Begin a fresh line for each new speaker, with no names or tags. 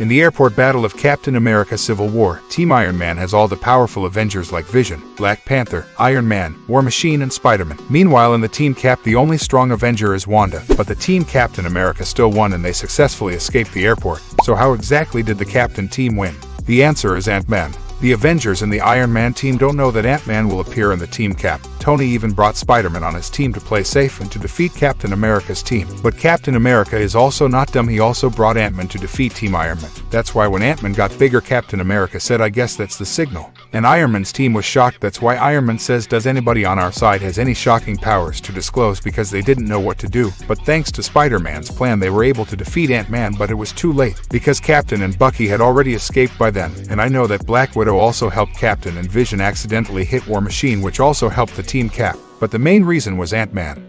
In the airport battle of Captain America Civil War, Team Iron Man has all the powerful Avengers like Vision, Black Panther, Iron Man, War Machine, and Spider-Man. Meanwhile in the Team Cap the only strong Avenger is Wanda, but the Team Captain America still won and they successfully escaped the airport. So how exactly did the Captain team win? The answer is Ant-Man. The Avengers and the Iron Man team don't know that Ant-Man will appear in the Team Cap. Tony even brought Spider-Man on his team to play safe and to defeat Captain America's team. But Captain America is also not dumb, he also brought Ant-Man to defeat Team Iron Man. That's why when Ant-Man got bigger Captain America said I guess that's the signal. And Iron Man's team was shocked that's why Iron Man says does anybody on our side has any shocking powers to disclose because they didn't know what to do. But thanks to Spider-Man's plan they were able to defeat Ant-Man but it was too late because Captain and Bucky had already escaped by then. And I know that Black Widow also helped Captain and Vision accidentally hit War Machine which also helped the Team Cap. But the main reason was Ant-Man.